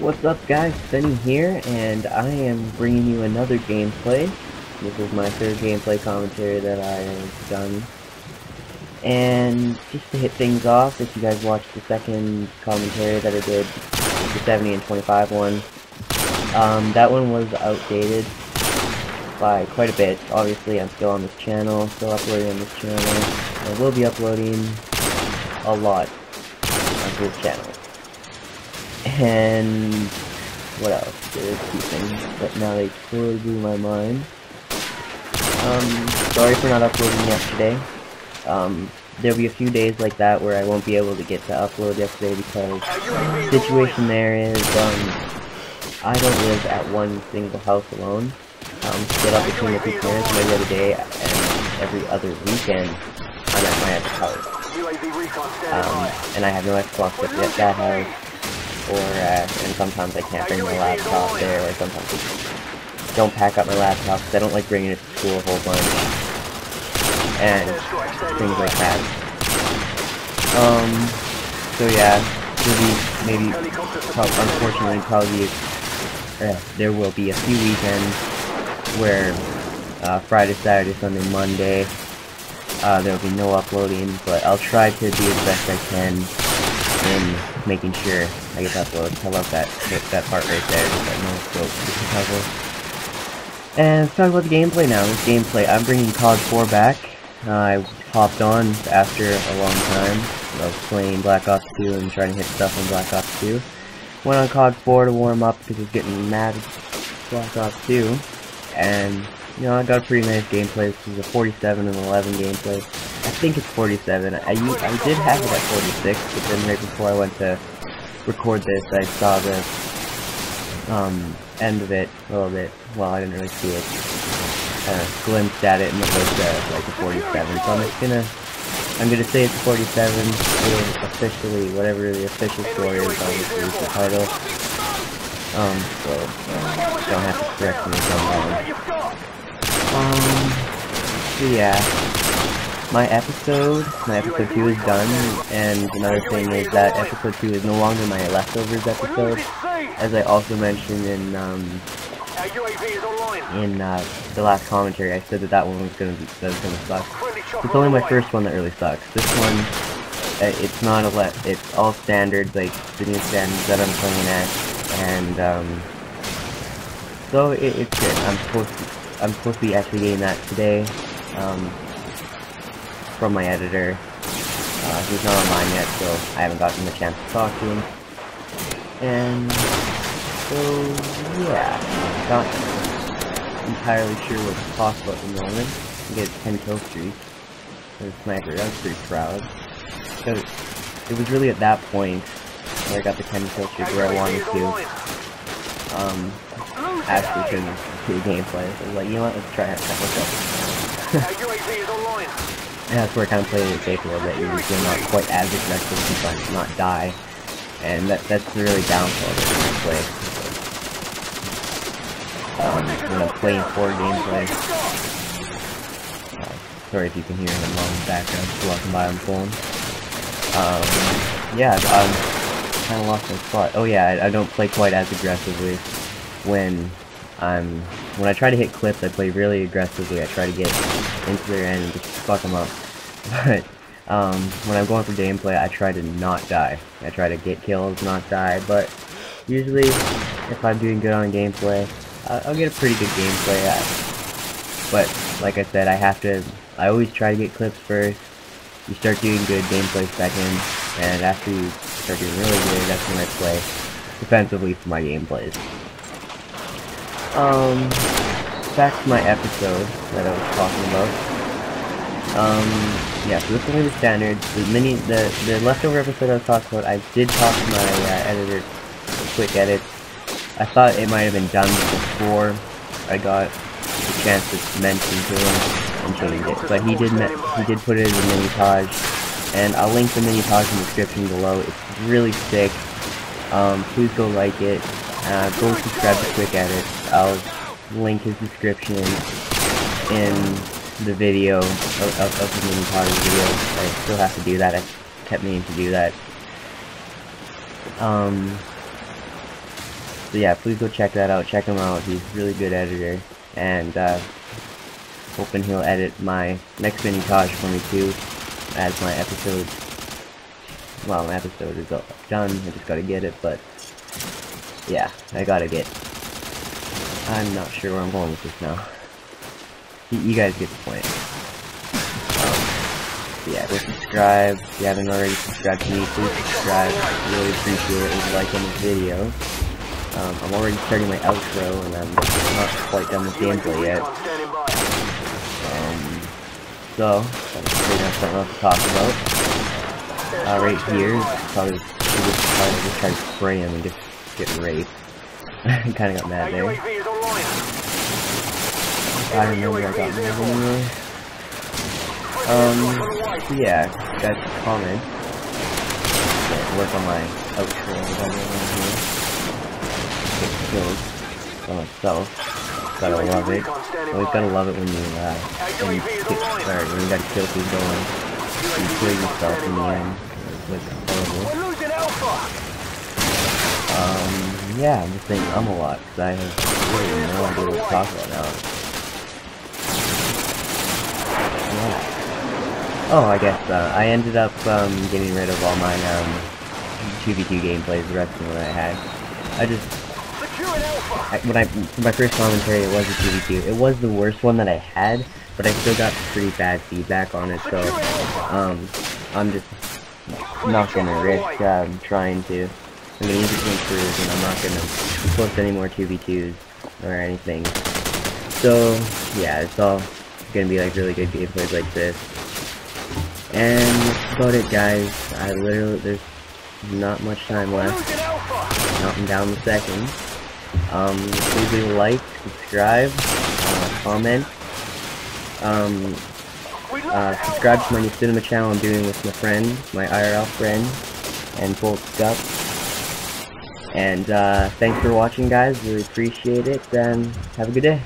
What's up guys, Benny here, and I am bringing you another gameplay. This is my third gameplay commentary that I have done. And just to hit things off, if you guys watched the second commentary that I did, the 70 and 25 one, um, that one was outdated by quite a bit. Obviously, I'm still on this channel, still uploading on this channel. I will be uploading a lot onto this channel. And what else? There's two things, but now they totally blew my mind. Um, sorry for not uploading yesterday. Um, there'll be a few days like that where I won't be able to get to upload yesterday because the situation there is, um, I don't live at one single house alone. I'm split up between the two parents every other day and every other weekend I'm at my other house. Um, and I have no Xbox at that house or uh, and sometimes I can't bring my laptop there, or sometimes I don't pack up my laptop because I don't like bringing it to school a whole bunch, and things like that. Um, so yeah, maybe, maybe, unfortunately, probably uh, there will be a few weekends where uh, Friday, Saturday, Sunday, Monday, uh, there will be no uploading, but I'll try to do the best I can in making sure I get that upload. I love that that part right there, that no scope puzzle. And let's talk about the gameplay now. This gameplay, I'm bringing COD 4 back. Uh, I hopped on after a long time of playing Black Ops 2 and trying to hit stuff on Black Ops 2. Went on COD 4 to warm up because I was getting mad at Black Ops 2. And you know, I got a pretty nice gameplay. This is a 47 and 11 gameplay. I think it's 47. I, I did have it at 46, but then right before I went to record this, I saw the um, end of it a little bit. Well, I didn't really see it. Of glimpsed at it, and it was uh, like a 47. So I'm just gonna, I'm gonna say it's 47. It'll officially, whatever the official story is, obviously the title. Um, so uh, don't have to correct me that one. Um, yeah, my episode, my episode 2 is done, and another thing is that episode 2 is no longer my leftovers episode, as I also mentioned in, um, in, uh, the last commentary, I said that that one was gonna, be, that was gonna suck. It's only my first one that really sucks. This one, uh, it's not a let, it's all standards, like, the new standards that I'm playing at, and, um, so it, it's good. I'm supposed to I'm supposed to be actually getting that today um, from my editor. Uh, he's not online yet, so I haven't gotten the chance to talk to him. And so, yeah, not entirely sure what's possible at the moment. I get 10 kill streak with sniper. I was pretty proud. Because it was really at that point where I got the 10 kill streak where I wanted to um, actually couldn't do gameplay. So I was like, you know what, let's try it. Let's go. And that's where kind of played it safe a little bit. You're not quite as aggressive to try to not die. And that, that's really downfall of this play. Um, when I'm playing for gameplay. Uh, sorry if you can hear him on the background, walking by on the phone. Um, yeah, I'm kind of lost my spot. Oh yeah, I, I don't play quite as aggressively when I'm when I try to hit clips, I play really aggressively. I try to get into their end and just fuck them up. But um, when I'm going for gameplay, I try to not die. I try to get kills, not die. But usually, if I'm doing good on gameplay, I'll get a pretty good gameplay at. But like I said, I have to. I always try to get clips first. You start doing good gameplay second, and after you start doing really good, that's when I play defensively for my gameplays. Um, back to my episode that I was talking about. Um, yeah, so this is the standard. The mini, the, the leftover episode I was talking about, I did talk to my uh, editor, quick edit. I thought it might have been done before I got the chance to mention to him and change it. But he did, he did put it in the mini-tage, and I'll link the mini-tage in the description below. It's really sick. Um, please go like it. Uh, go subscribe to Quick Edit. I'll link his description in the video of, of, of the mini pottery video. I still have to do that. I kept meaning to do that. Um, So yeah, please go check that out. Check him out. He's a really good editor, and uh, hoping he'll edit my next mini-tage for me too, as my episode. Well, my episode is done. I just gotta get it, but yeah, I gotta get. I'm not sure where I'm going with this now. You, you guys get the point. Um, yeah, go subscribe. If you haven't already subscribed to me, please subscribe. I Really appreciate it. A like on the video. Um, I'm already starting my outro, and I'm not quite done with gameplay yet. Um, so, I'm figuring out something else to talk about. Uh, right here, probably the biggest just try to spray him and just get raped. I kinda got mad there. I remember I got mad anyway. Um, yeah, that's common. Yeah, work on my outro or whatever around here. Get killed by myself. Gotta love it. Always gotta love it when you, uh, when you get, sorry, when you gotta kill people going. You kill yourself in the end. It's like horrible. Um, yeah, I'm just saying I'm a lot, because I have really no idea what to talk about now. Yeah. Oh, I guess, uh, I ended up, um, getting rid of all my, um, 2v2 gameplays, the rest of that I had. I just, I, when I, my first commentary, it was a 2v2. It was the worst one that I had, but I still got pretty bad feedback on it, so, um, I'm just not gonna risk, um, trying to I'm gonna use it to improve, and I'm not gonna post any more 2v2s or anything. So, yeah, it's all gonna be like really good gameplays like this. And that's about it, guys. I literally, there's not much time left. Counting down the seconds. Um, please leave a like, subscribe, uh, comment. Um, uh, subscribe to my new cinema channel I'm doing with my friend, my IRL friend, and Bolt Scup. And uh, thanks for watching, guys. Really appreciate it, and have a good day.